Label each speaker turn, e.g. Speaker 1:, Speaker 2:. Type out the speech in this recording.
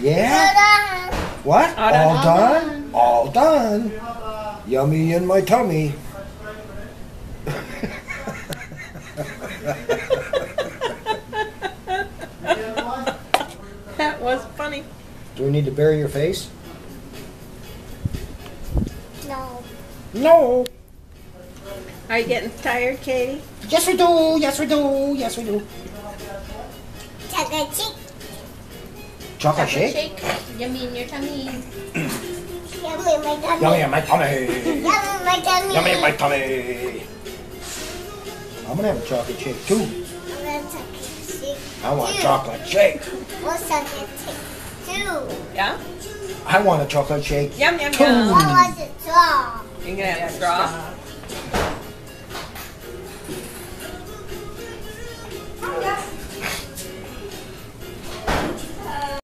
Speaker 1: Yeah? What?
Speaker 2: All done.
Speaker 1: All done? All done. Yummy in my tummy.
Speaker 2: That was funny.
Speaker 1: Do we need to bury your face?
Speaker 3: No.
Speaker 1: No.
Speaker 2: Are you getting tired, Katie?
Speaker 1: Yes, we do. Yes, we do. Yes, we do.
Speaker 3: Chocolate chip.
Speaker 1: Chocolate shake?
Speaker 4: Yummy in your tummy.
Speaker 3: Yummy in my tummy.
Speaker 1: Yummy in my tummy.
Speaker 3: Yummy in my tummy.
Speaker 1: Yummy in my tummy. I'm gonna have a chocolate shake too.
Speaker 3: I want chocolate chip.
Speaker 1: I want
Speaker 3: too.
Speaker 1: chocolate shake.
Speaker 3: Want chocolate chip too.
Speaker 2: Yeah?
Speaker 1: I want a chocolate shake.
Speaker 2: Yum, yum,
Speaker 1: Two.
Speaker 2: yum.
Speaker 3: I want it strong.
Speaker 2: You can have a straw.